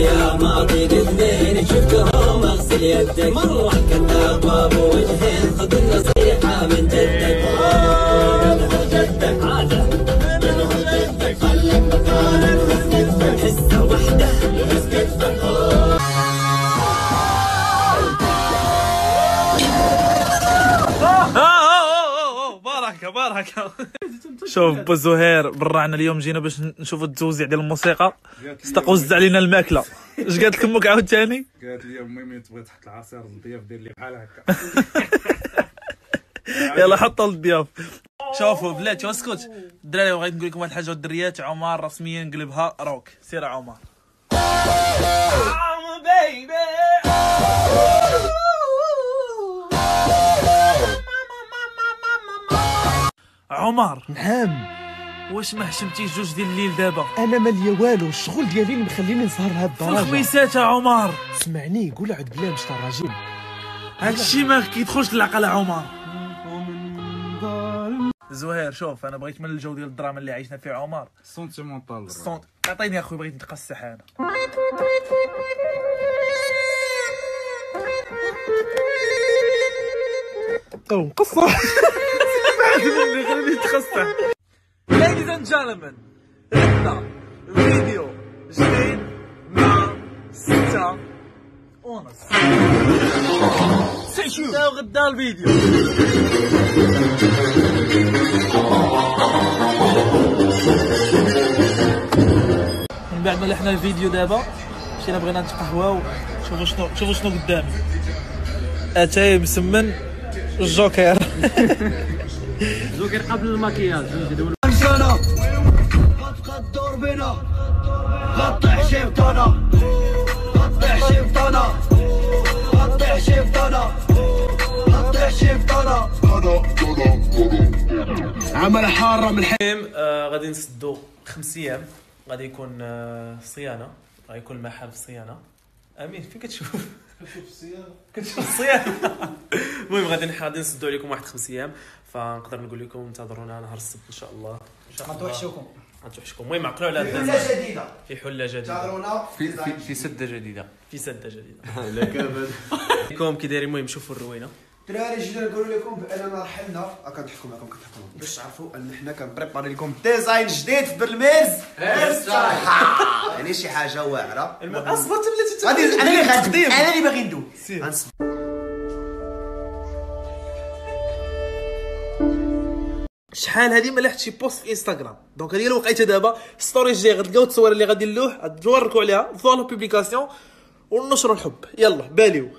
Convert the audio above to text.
يا ماضي الاثنين شفتهم اغسل يدك مرة كذاب ابو وجهين خذ النصيحة من جدك. من هو بركه بركه شوف بو زهير برا عنا اليوم جينا باش نشوفوا التوزيع ديال الموسيقى. استقوز علينا الماكلة. اش قالت لك أمك عاوتاني؟ قالت لي امي ملي تبغي تحط العصير الضياف دير لي بحال هكا. يلا حطوا الضياف. شوفوا بلاتي اسكت. الدراري بغيت نقول لكم واحد الحاجة. والدريات عمر رسميا نقلبها روك. سير عمر عمر. نعم. واش ما حشمتيش جوج ديال الليل دابا؟ أنا ماليا والو. الشغل ديالي اللي مخليني نسهر لهاد في الدرجة. الخميسات يا عمر. سمعني قول عاد بلا مشتا الراجل هادشي ما كيدخلش للعقل يا عمر. زهير شوف أنا بغيت من الجو ديال الدراما اللي عايشنا فيه عمر. سونتيمونتال الصوت عطيني يا أخوي بغيت نتقسح أنا أو عندنا فيديو جديد مع ستة ونص الفيديو من بعد ما لحنا الفيديو دابا مشينا بغينا نتقهواو شوفوا شنو شوفوا شنو قدامي اتاي مسمن الجوكر بنا شفطنا قطع شفطنا قطع شفطنا عمل حارة من آه غادي نسدو خمس أيام. غادي يكون آه صيانة. غادي يكون المحل في صيانة. أمين فين كتشوف؟ كتشوف الصيانه كتشوف الصيانه المهم غادي غادي نسدو عليكم واحد خمس أيام. فنقدر نقول لكم انتظرونا نهار السبت إن شاء الله. إن شاء الله. توحشوكم غتوحشكم المهم عقلوا على هاد حلة جديدة. في حلة جديدة. تعذرونا. في في في سدة جديدة. في سدة جديدة. لكم كي دايرين المهم شوفوا الروينة. دراري جينا نقول لكم بأننا رحلنا كنضحكوا معكم كنضحكوا معكم. باش تعرفوا أن حنا كنبريباري لكم design جديد في برلميرز يعني شي حاجة واعرة. اصبر بلاتي غادي أنا اللي غادي أنا اللي باغي غنسمع. شحال هذه ما لحت شي post في انستغرام donc هذه الوقيتة دابا. story الجاي غتلقاو التصوير اللي غادي نلوح. غتوركوا عليها. follow publication ونشروا الحب. يلا باليو.